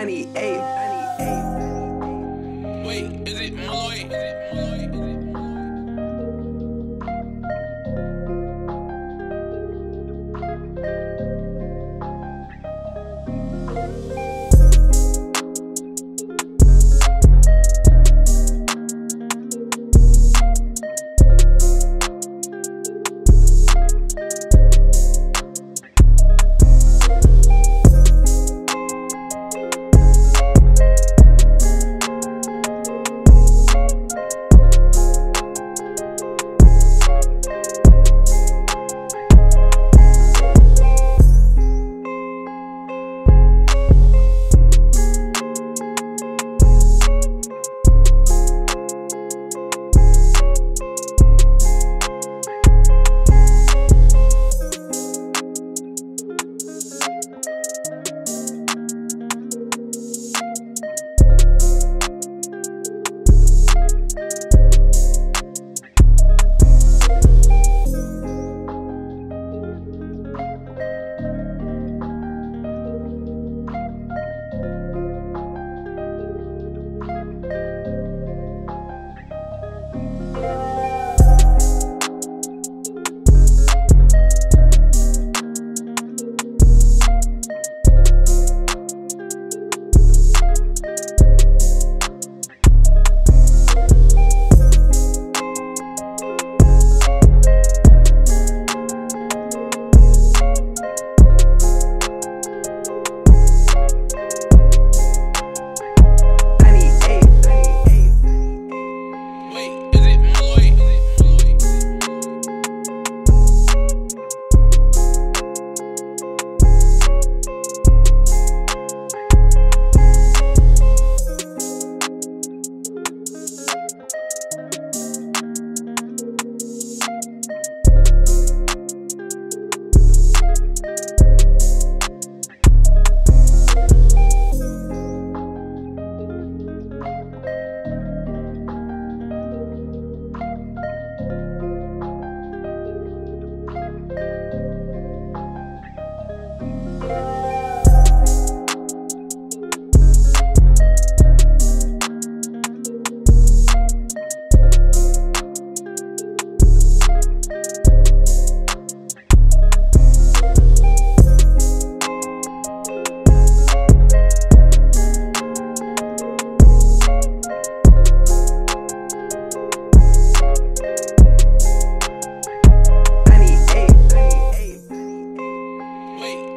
98.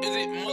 Is it?